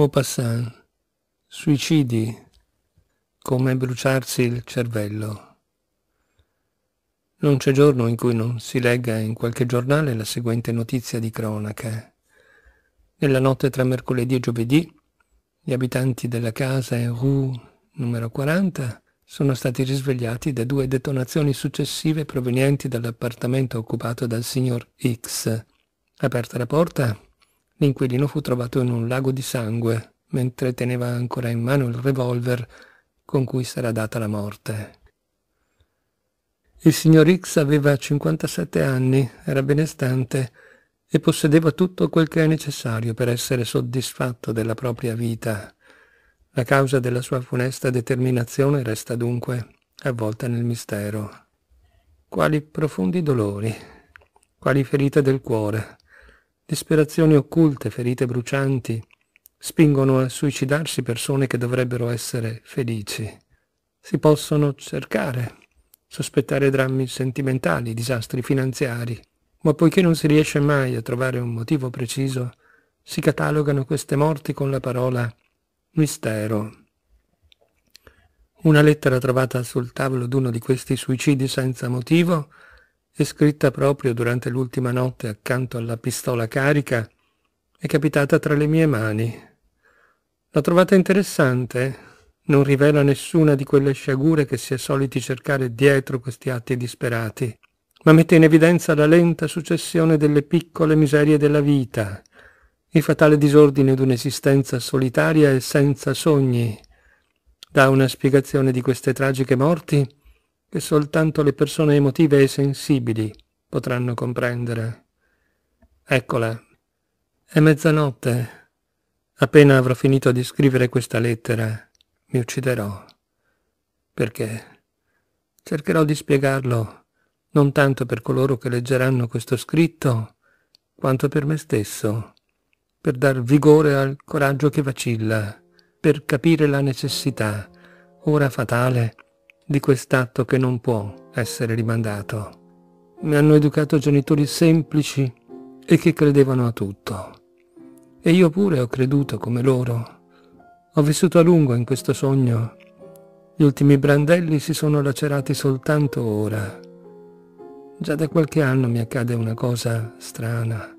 Maupassant. Suicidi. Come bruciarsi il cervello. Non c'è giorno in cui non si legga in qualche giornale la seguente notizia di cronaca. Nella notte tra mercoledì e giovedì, gli abitanti della casa in Rue numero 40 sono stati risvegliati da due detonazioni successive provenienti dall'appartamento occupato dal signor X. Aperta la porta, l'inquilino fu trovato in un lago di sangue mentre teneva ancora in mano il revolver con cui sarà data la morte. Il signor X aveva 57 anni, era benestante e possedeva tutto quel che è necessario per essere soddisfatto della propria vita. La causa della sua funesta determinazione resta dunque avvolta nel mistero. Quali profondi dolori, quali ferite del cuore, disperazioni occulte, ferite brucianti, spingono a suicidarsi persone che dovrebbero essere felici. Si possono cercare, sospettare drammi sentimentali, disastri finanziari, ma poiché non si riesce mai a trovare un motivo preciso, si catalogano queste morti con la parola mistero. Una lettera trovata sul tavolo d'uno di questi suicidi senza motivo e scritta proprio durante l'ultima notte accanto alla pistola carica è capitata tra le mie mani L'ho trovata interessante. Non rivela nessuna di quelle sciagure che si è soliti cercare dietro questi atti disperati, ma mette in evidenza la lenta successione delle piccole miserie della vita, il fatale disordine d'un'esistenza solitaria e senza sogni. Dà una spiegazione di queste tragiche morti che soltanto le persone emotive e sensibili potranno comprendere. Eccola. È mezzanotte Appena avrò finito di scrivere questa lettera, mi ucciderò. Perché? Cercherò di spiegarlo non tanto per coloro che leggeranno questo scritto, quanto per me stesso, per dar vigore al coraggio che vacilla, per capire la necessità, ora fatale, di quest'atto che non può essere rimandato. Mi hanno educato genitori semplici e che credevano a tutto. E io pure ho creduto come loro. Ho vissuto a lungo in questo sogno. Gli ultimi brandelli si sono lacerati soltanto ora. Già da qualche anno mi accade una cosa strana.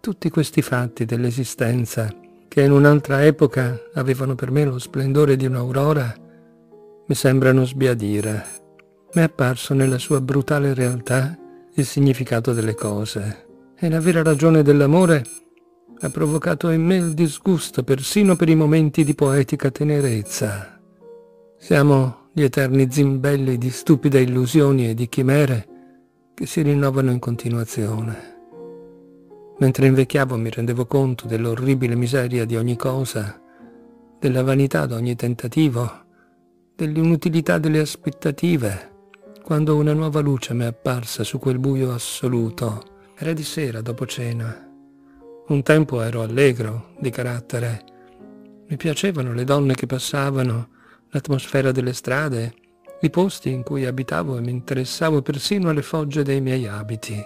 Tutti questi fatti dell'esistenza, che in un'altra epoca avevano per me lo splendore di un'aurora, mi sembrano sbiadire. Mi è apparso nella sua brutale realtà il significato delle cose. E la vera ragione dell'amore ha provocato in me il disgusto persino per i momenti di poetica tenerezza. Siamo gli eterni zimbelli di stupide illusioni e di chimere che si rinnovano in continuazione. Mentre invecchiavo mi rendevo conto dell'orribile miseria di ogni cosa, della vanità di ogni tentativo, dell'inutilità delle aspettative, quando una nuova luce mi è apparsa su quel buio assoluto. Era di sera dopo cena un tempo ero allegro di carattere. Mi piacevano le donne che passavano, l'atmosfera delle strade, i posti in cui abitavo e mi interessavo persino alle fogge dei miei abiti.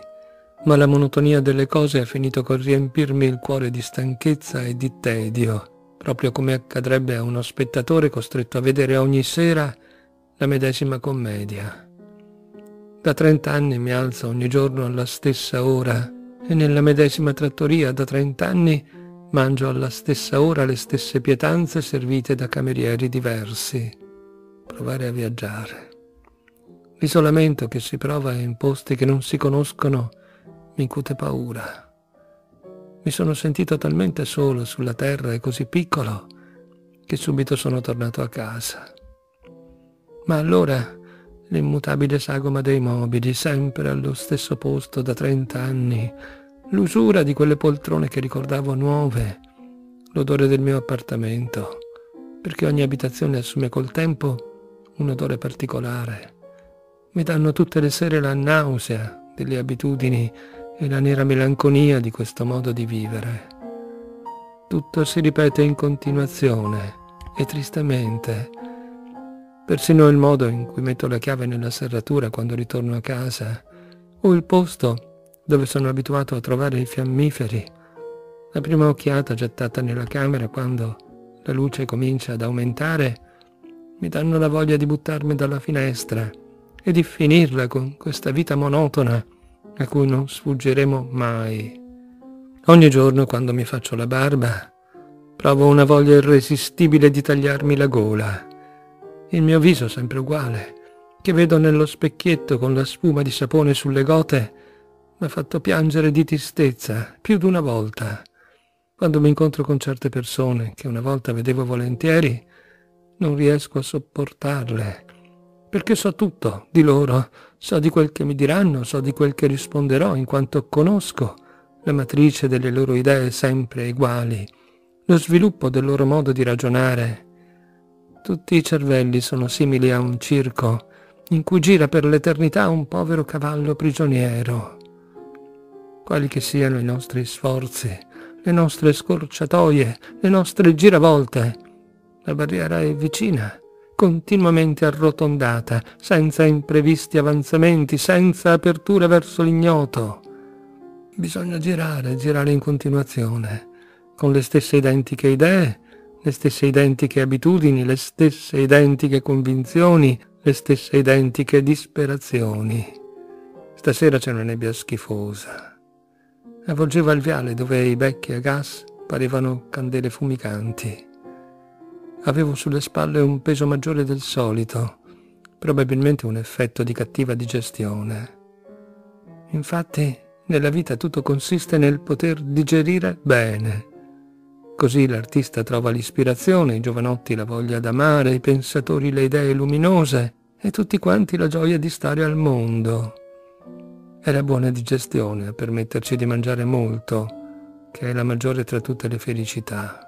Ma la monotonia delle cose ha finito col riempirmi il cuore di stanchezza e di tedio, proprio come accadrebbe a uno spettatore costretto a vedere ogni sera la medesima commedia. Da trent'anni mi alzo ogni giorno alla stessa ora e nella medesima trattoria da trent'anni mangio alla stessa ora le stesse pietanze servite da camerieri diversi. Provare a viaggiare. L'isolamento che si prova in posti che non si conoscono mi incute paura. Mi sono sentito talmente solo sulla terra e così piccolo che subito sono tornato a casa. Ma allora l'immutabile sagoma dei mobili, sempre allo stesso posto da trent'anni, l'usura di quelle poltrone che ricordavo nuove, l'odore del mio appartamento, perché ogni abitazione assume col tempo un odore particolare. Mi danno tutte le sere la nausea delle abitudini e la nera melanconia di questo modo di vivere. Tutto si ripete in continuazione e tristemente. Persino il modo in cui metto la chiave nella serratura quando ritorno a casa, o il posto dove sono abituato a trovare i fiammiferi, La prima occhiata gettata nella camera quando la luce comincia ad aumentare mi danno la voglia di buttarmi dalla finestra e di finirla con questa vita monotona a cui non sfuggiremo mai. Ogni giorno quando mi faccio la barba provo una voglia irresistibile di tagliarmi la gola. Il mio viso sempre uguale, che vedo nello specchietto con la spuma di sapone sulle gote, mi ha fatto piangere di tristezza più di una volta. Quando mi incontro con certe persone che una volta vedevo volentieri, non riesco a sopportarle, perché so tutto di loro, so di quel che mi diranno, so di quel che risponderò, in quanto conosco la matrice delle loro idee sempre uguali, lo sviluppo del loro modo di ragionare. Tutti i cervelli sono simili a un circo in cui gira per l'eternità un povero cavallo prigioniero. Quali che siano i nostri sforzi, le nostre scorciatoie, le nostre giravolte, la barriera è vicina, continuamente arrotondata, senza imprevisti avanzamenti, senza aperture verso l'ignoto. Bisogna girare, girare in continuazione, con le stesse identiche idee, le stesse identiche abitudini, le stesse identiche convinzioni, le stesse identiche disperazioni. Stasera c'è una nebbia schifosa. Avvolgeva il viale dove i becchi a gas parevano candele fumicanti. Avevo sulle spalle un peso maggiore del solito, probabilmente un effetto di cattiva digestione. Infatti, nella vita tutto consiste nel poter digerire bene. Così l'artista trova l'ispirazione, i giovanotti la voglia d'amare, i pensatori le idee luminose e tutti quanti la gioia di stare al mondo. È la buona digestione a permetterci di mangiare molto, che è la maggiore tra tutte le felicità.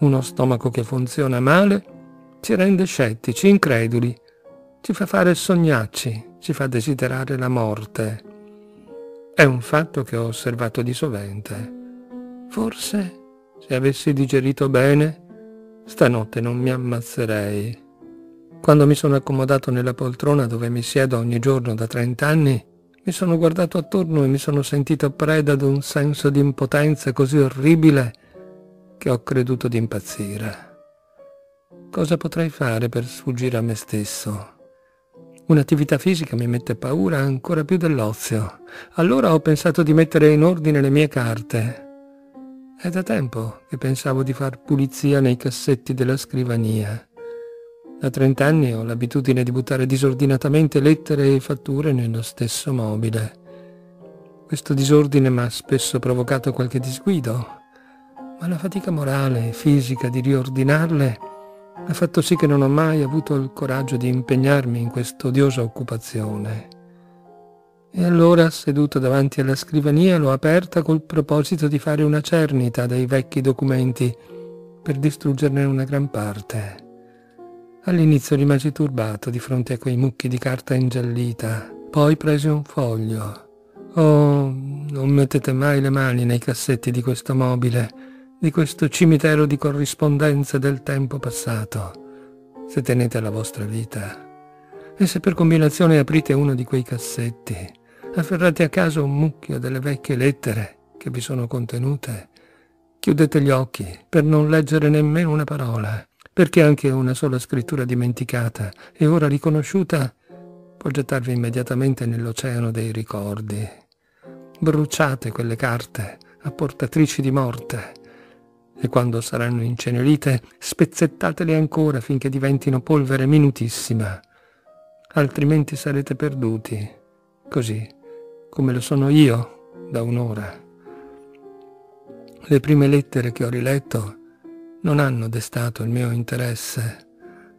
Uno stomaco che funziona male ci rende scettici, increduli, ci fa fare sognacci, ci fa desiderare la morte. È un fatto che ho osservato di sovente. Forse, se avessi digerito bene, stanotte non mi ammazzerei. Quando mi sono accomodato nella poltrona dove mi siedo ogni giorno da trent'anni, mi sono guardato attorno e mi sono sentito preda ad un senso di impotenza così orribile che ho creduto di impazzire. Cosa potrei fare per sfuggire a me stesso? Un'attività fisica mi mette paura ancora più dell'ozio. Allora ho pensato di mettere in ordine le mie carte. È da tempo che pensavo di far pulizia nei cassetti della scrivania. Da trent'anni ho l'abitudine di buttare disordinatamente lettere e fatture nello stesso mobile. Questo disordine mi ha spesso provocato qualche disguido, ma la fatica morale e fisica di riordinarle ha fatto sì che non ho mai avuto il coraggio di impegnarmi in questa odiosa occupazione. E allora, seduto davanti alla scrivania, l'ho aperta col proposito di fare una cernita dei vecchi documenti per distruggerne una gran parte. All'inizio rimasi turbato di fronte a quei mucchi di carta ingiallita, poi presi un foglio. Oh, non mettete mai le mani nei cassetti di questo mobile, di questo cimitero di corrispondenze del tempo passato, se tenete la vostra vita. E se per combinazione aprite uno di quei cassetti, afferrate a caso un mucchio delle vecchie lettere che vi sono contenute, chiudete gli occhi per non leggere nemmeno una parola, perché anche una sola scrittura dimenticata e ora riconosciuta può gettarvi immediatamente nell'oceano dei ricordi. Bruciate quelle carte a portatrici di morte e quando saranno incenerite spezzettatele ancora finché diventino polvere minutissima, altrimenti sarete perduti, così come lo sono io da un'ora. Le prime lettere che ho riletto non hanno destato il mio interesse.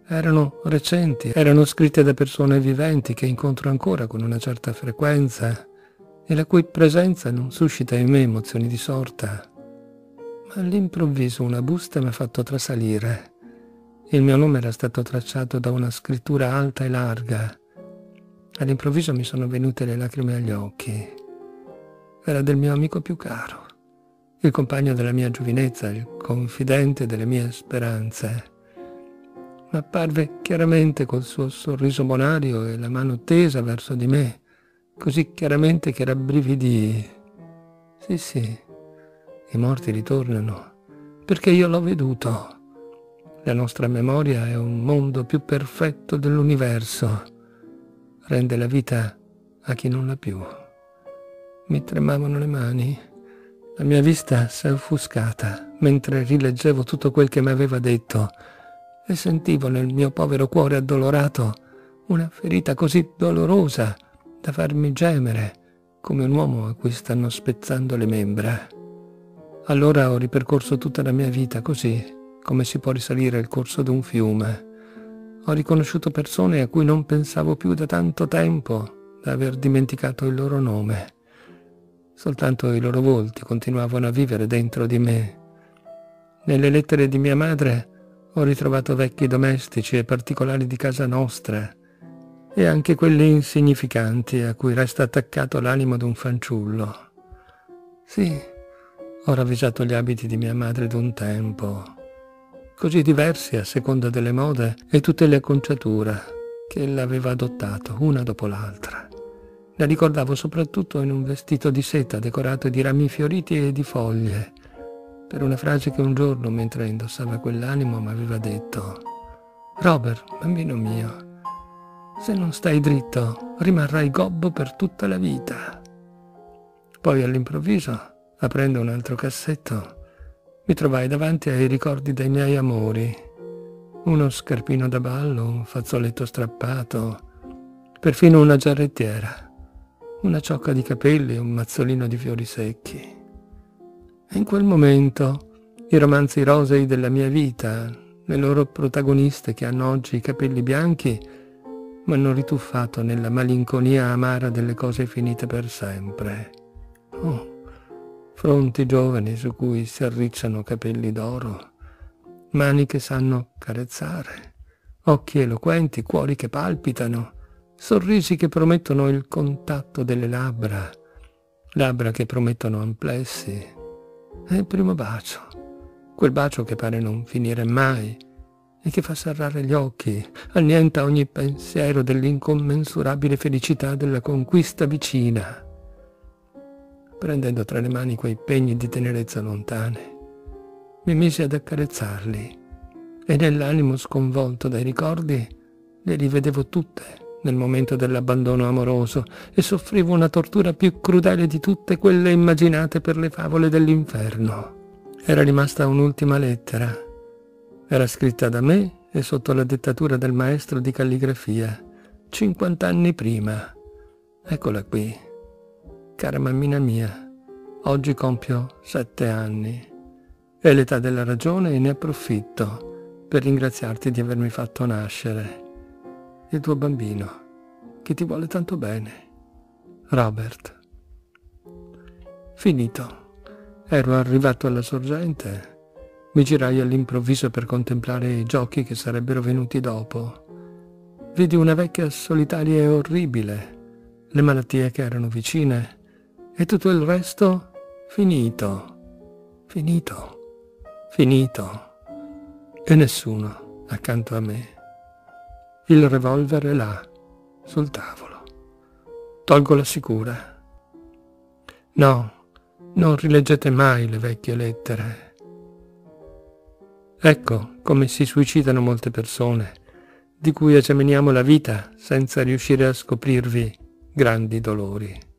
Erano recenti, erano scritte da persone viventi che incontro ancora con una certa frequenza e la cui presenza non suscita in me emozioni di sorta all'improvviso una busta mi ha fatto trasalire. Il mio nome era stato tracciato da una scrittura alta e larga. All'improvviso mi sono venute le lacrime agli occhi. Era del mio amico più caro, il compagno della mia giovinezza, il confidente delle mie speranze. Ma apparve chiaramente col suo sorriso bonario e la mano tesa verso di me, così chiaramente che rabbrividii. Sì, sì, i morti ritornano, perché io l'ho veduto. La nostra memoria è un mondo più perfetto dell'universo. Rende la vita a chi non l'ha più. Mi tremavano le mani. La mia vista si è offuscata mentre rileggevo tutto quel che mi aveva detto e sentivo nel mio povero cuore addolorato una ferita così dolorosa da farmi gemere come un uomo a cui stanno spezzando le membra. Allora ho ripercorso tutta la mia vita così, come si può risalire il corso di un fiume. Ho riconosciuto persone a cui non pensavo più da tanto tempo, da aver dimenticato il loro nome. Soltanto i loro volti continuavano a vivere dentro di me. Nelle lettere di mia madre ho ritrovato vecchi domestici e particolari di casa nostra, e anche quelli insignificanti a cui resta attaccato l'animo d'un fanciullo. Sì, ho ravvisato gli abiti di mia madre d'un tempo, così diversi a seconda delle mode e tutte le acconciature che ella aveva adottato, una dopo l'altra. La ricordavo soprattutto in un vestito di seta decorato di rami fioriti e di foglie, per una frase che un giorno, mentre indossava quell'animo, mi aveva detto Robert, bambino mio, se non stai dritto, rimarrai gobbo per tutta la vita. Poi all'improvviso, aprendo un altro cassetto, mi trovai davanti ai ricordi dei miei amori. Uno scarpino da ballo, un fazzoletto strappato, perfino una giarrettiera, una ciocca di capelli e un mazzolino di fiori secchi. E in quel momento i romanzi rosei della mia vita, le loro protagoniste che hanno oggi i capelli bianchi, mi hanno rituffato nella malinconia amara delle cose finite per sempre. Oh, fronti giovani su cui si arricciano capelli d'oro, mani che sanno carezzare, occhi eloquenti, cuori che palpitano, sorrisi che promettono il contatto delle labbra, labbra che promettono amplessi, e il primo bacio, quel bacio che pare non finire mai, e che fa serrare gli occhi, annienta ogni pensiero dell'incommensurabile felicità della conquista vicina. Prendendo tra le mani quei pegni di tenerezza lontane, mi misi ad accarezzarli e nell'animo sconvolto dai ricordi le rivedevo tutte nel momento dell'abbandono amoroso e soffrivo una tortura più crudele di tutte quelle immaginate per le favole dell'inferno. Era rimasta un'ultima lettera era scritta da me e sotto la dettatura del maestro di calligrafia, cinquant'anni prima. Eccola qui. Cara mammina mia, oggi compio sette anni. È l'età della ragione e ne approfitto per ringraziarti di avermi fatto nascere. Il tuo bambino, che ti vuole tanto bene. Robert. Finito. Ero arrivato alla sorgente mi girai all'improvviso per contemplare i giochi che sarebbero venuti dopo. Vidi una vecchia solitaria e orribile, le malattie che erano vicine e tutto il resto finito, finito, finito. E nessuno accanto a me. Il revolver è là, sul tavolo. Tolgo la sicura. No, non rileggete mai le vecchie lettere. Ecco come si suicidano molte persone, di cui esaminiamo la vita senza riuscire a scoprirvi grandi dolori.